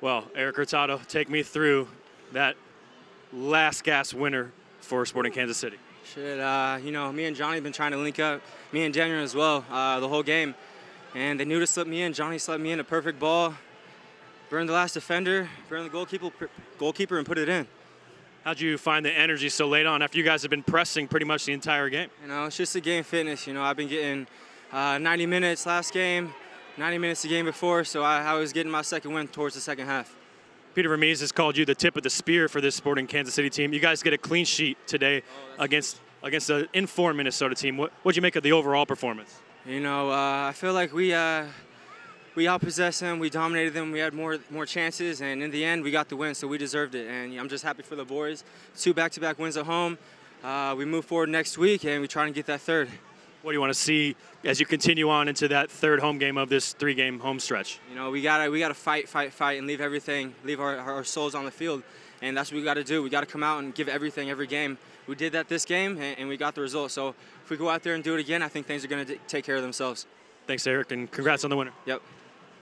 Well, Erik Hurtado, take me through that last gas winner for Sporting Kansas City. Shit, uh, you know, me and Johnny have been trying to link up, me and Daniel as well, uh, the whole game. And they knew to slip me in. Johnny slipped me in a perfect ball, burned the last defender, burned the goalkeeper, goalkeeper and put it in. How'd you find the energy so late on after you guys have been pressing pretty much the entire game? You know, it's just the game fitness. You know, I've been getting uh, 90 minutes last game, 90 minutes the game before, so I, I was getting my second win towards the second half. Peter Vermes has called you the tip of the spear for this Sporting Kansas City team. You guys get a clean sheet today Oh, against against an informed Minnesota team. What what'd you make of the overall performance? You know, uh, I feel like we uh, we outpossessed them, we dominated them, we had more more chances, and in the end, we got the win, so we deserved it. And I'm just happy for the boys. Two back-to-back wins at home. Uh, we move forward next week, and we try to get that third. What do you want to see as you continue on into that third home game of this three-game home stretch? You know, we gotta we gotta fight, fight, fight, and leave everything, leave our, our souls on the field, and that's what we gotta do. We gotta come out and give everything every game. We did that this game, and, and we got the result. So if we go out there and do it again, I think things are gonna take care of themselves. Thanks, Erik, and congrats on the winner. Yep.